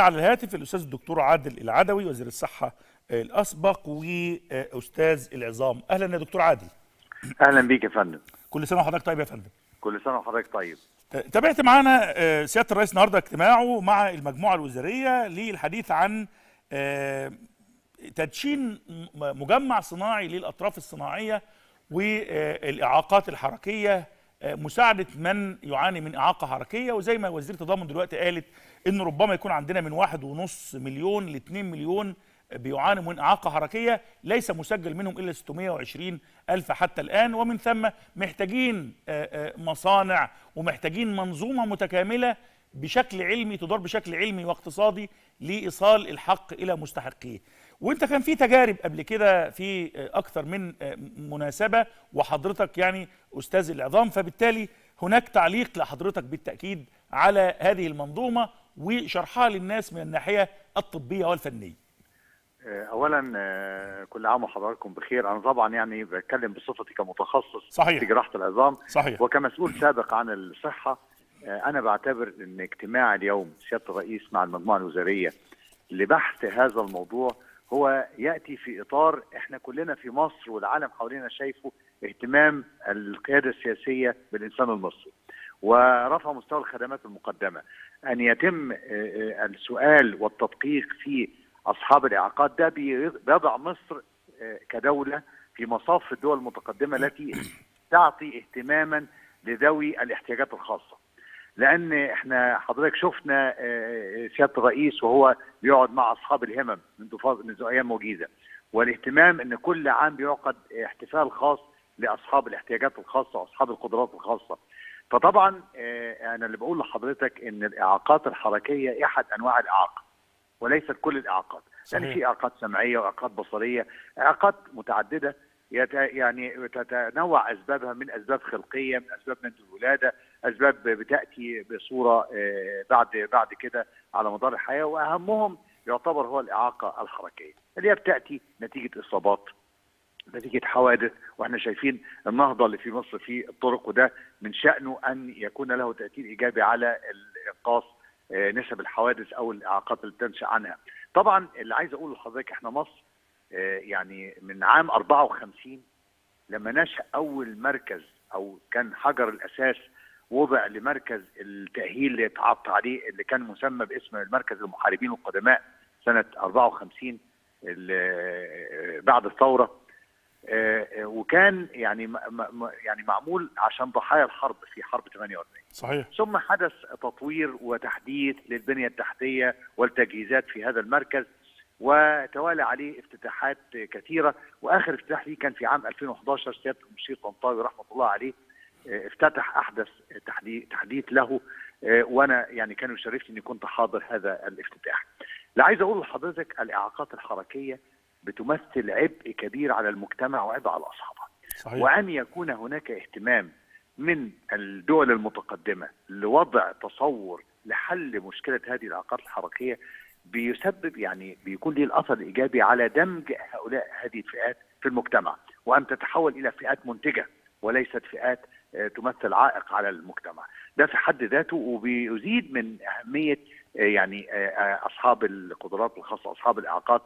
على الهاتف الأستاذ الدكتور عادل العدوي وزير الصحة الأسبق وأستاذ العظام. أهلا يا دكتور عادل. أهلا بيك يا فندم. كل سنة وحضرتك طيب يا فندم؟ كل سنة وحضرتك طيب. تابعت معانا آه، سيادة الرئيس النهارده اجتماعه مع المجموعة الوزاريه للحديث عن آه، تدشين مجمع صناعي للأطراف الصناعية والإعاقات الحركية مساعدة من يعاني من إعاقة حركية وزي ما وزيره التضامن دلوقتي قالت إن ربما يكون عندنا من واحد ونص مليون ل 2 مليون بيعانوا من إعاقة حركية ليس مسجل منهم إلا 620 ألف حتى الآن ومن ثم محتاجين آه، آه، مصانع ومحتاجين منظومة متكاملة بشكل علمي تدار بشكل علمي واقتصادي لإيصال الحق إلى مستحقيه. وانت كان في تجارب قبل كده في أكثر من مناسبة وحضرتك يعني أستاذ العظام فبالتالي هناك تعليق لحضرتك بالتأكيد على هذه المنظومة وشرحها للناس من الناحية الطبية والفنية. آه، اولا آه، كل عام وحضراتكم بخير. أنا طبعا يعني بتكلم بصفتي كمتخصص صحيح. في جراحة العظام صحيح. وكمسؤول سابق عن الصحة. آه، أنا بعتبر إن اجتماع اليوم سيادة الرئيس مع المجموعة الوزارية لبحث هذا الموضوع هو يأتي في إطار إحنا كلنا في مصر والعالم حوالينا شايفه اهتمام القيادة السياسية بالإنسان المصري. ورفع مستوى الخدمات المقدمة. أن يتم آه، آه، السؤال والتدقيق في أصحاب الإعاقات ده بي- بيضع مصر آه، كدولة في مصاف الدول المتقدمة التي تعطي اهتماما لذوي الاحتياجات الخاصة. لأن إحنا حضرتك شفنا آه، سيادة الرئيس وهو بيقعد مع أصحاب الهمم منذ منذ أيام وجيزه والاهتمام إن كل عام بيعقد احتفال خاص لأصحاب الاحتياجات الخاصة وأصحاب القدرات الخاصة. فطبعا آه، أنا اللي بقول لحضرتك إن الإعاقات الحركية أحد أنواع الإعاقة وليست كل الإعاقات. صحيح. يعني في إعاقات سمعية وإعاقات بصرية إعاقات متعددة يعني تتنوع أسبابها من أسباب خلقية من أسباب من الولادة اسباب بتأتي بصورة آه، بعد بعد كده على مدار الحياة وأهمهم يعتبر هو الإعاقة الحركيه اللي هي بتأتي نتيجة إصابات نتيجة حوادث وإحنا شايفين النهضة اللي في مصر في الطرق وده من شأنه أن يكون له تأثير إيجابي على انقاص آه، نسب الحوادث أو الإعاقات اللي بتنشأ عنها. طبعا اللي عايز أقوله لحضرتك إحنا مصر آه، يعني من عام 54 لما نشأ أول مركز أو كان حجر الأساس وضع لمركز التأهيل اللي اتعطى عليه اللي كان مسمى باسم مركز المحاربين القدماء سنة 54 ال- بعد الثورة. آه، آه، وكان يعني يعني معمول عشان ضحايا الحرب في حرب 48 صحيح. ثم حدث تطوير وتحديث للبنية التحتية والتجهيزات في هذا المركز وتوالى عليه افتتاحات كثيرة. وآخر افتتاح ليه كان في عام 2011 سيادة المشير طنطاوي رحمة الله عليه. افتتح أحدث تحديث له آه، وأنا يعني كان يشرفني إني كنت حاضر هذا الافتتاح. اللي عايز أقول لحضرتك الإعاقات الحركية بتمثل عبء كبير على المجتمع وعبء على اصحابها. صحيح وأن يكون هناك اهتمام من الدول المتقدمة لوضع تصور لحل مشكلة هذه الإعاقات الحركية بيسبب يعني بيكون له الأثر الإيجابي على دمج هؤلاء هذه الفئات في المجتمع وأن تتحول إلى فئات منتجة وليست فئات آه، تمثل عائق على المجتمع. ده في حد ذاته وبيزيد من أهمية آه، يعني آه، آه، أصحاب القدرات الخاصة أصحاب الإعاقات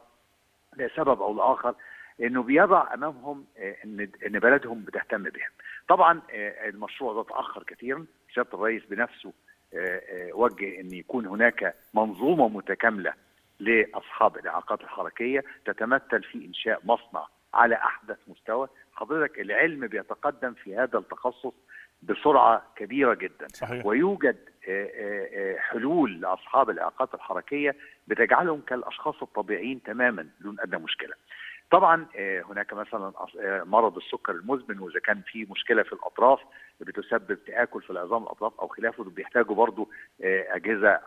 لسبب أو لآخر إنه بيضع أمامهم آه، إن إن بلدهم بتهتم بهم. طبعا آه، المشروع ده تأخر كثيرا، سيادة الرئيس بنفسه آه، آه، وجه إن يكون هناك منظومة متكاملة لأصحاب الإعاقات الحركية تتمثل في إنشاء مصنع على أحدث مستوى، حضرتك العلم بيتقدم في هذا التخصص بسرعة كبيرة جدا. صحيح ويوجد آه، آه، آه، حلول لأصحاب الإعاقات الحركية بتجعلهم كالأشخاص الطبيعيين تماما دون أدنى مشكلة. طبعا هناك مثلا مرض السكر المزمن وإذا كان في مشكلة في الأطراف بتسبب تآكل في العظام الأطراف أو خلافه بيحتاجوا برضو أجهزة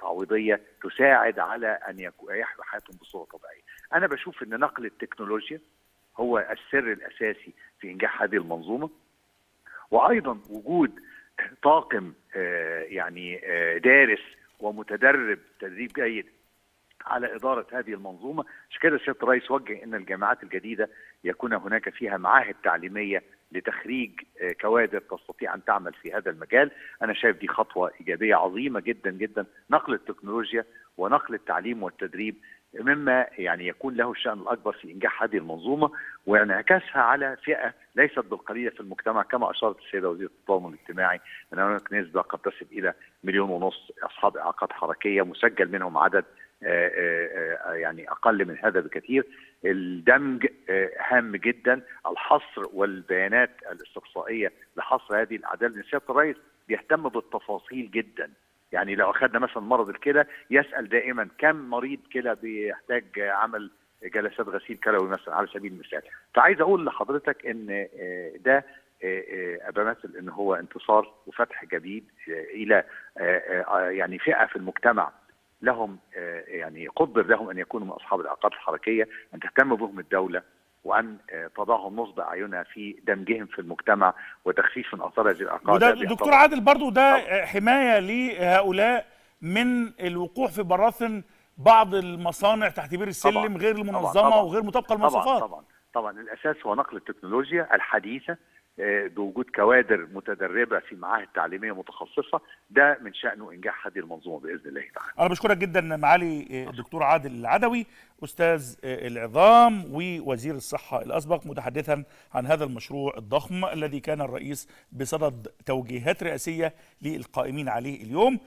تعويضية تساعد على أن يحيوا حياتهم بصورة طبيعية. أنا بشوف إن نقل التكنولوجيا هو السر الأساسي في إنجاح هذه المنظومة. وأيضا وجود طاقم آه، يعني آه، دارس ومتدرب تدريب جيد على إدارة هذه المنظومة. عشان كده سيادة الرئيس وجه أن الجامعات الجديدة يكون هناك فيها معاهد تعليمية لتخريج كوادر تستطيع أن تعمل في هذا المجال. أنا شايف دي خطوة إيجابية عظيمة جدا جدا. نقل التكنولوجيا ونقل التعليم والتدريب مما يعني يكون له الشأن الأكبر في إنجاح هذه المنظومة وانعكاسها على فئة ليست بالقليلة في المجتمع كما أشارت السيدة وزيرة التضامن الاجتماعي أن هناك نسبة قد تصل إلى مليون ونص أصحاب إعاقات حركية مسجل منهم عدد يعني أقل من هذا بكثير. الدمج هام جدا. الحصر والبيانات الاستقصائية لحصر هذه الاعداد لأن سياده الرئيس بيهتم بالتفاصيل جدا. يعني لو اخذنا مثلا مرض الكلى يسأل دائما كم مريض كلى بيحتاج عمل جلسات غسيل كلوي مثلا على سبيل المثال. فعايز أقول لحضرتك إن ده بمثل إن هو انتصار وفتح جديد إلى يعني فئة في المجتمع لهم يعني قدر لهم أن يكونوا من أصحاب الاعاقات الحركية أن تهتم بهم الدولة. وأن تضعهم نصب اعينها في دمجهم في المجتمع وتخفيف من أثار هذه الاعاقات وده دكتور عادل برضو ده طبعا. حماية لهؤلاء من الوقوع في براثن بعض المصانع تحت بير السلم طبعا. غير المنظمة طبعا. وغير مطابقه للمواصفات طبعا طبعا طبعا الأساس هو نقل التكنولوجيا الحديثة بوجود كوادر متدربة في معاهد تعليميه متخصصة ده من شأنه إنجاح هذه المنظومة بإذن الله تعالى. أنا بشكرك جدا معالي الدكتور عادل العدوي أستاذ العظام ووزير الصحة الأسبق متحدثا عن هذا المشروع الضخم الذي كان الرئيس بصدد توجيهات رئاسية للقائمين عليه اليوم.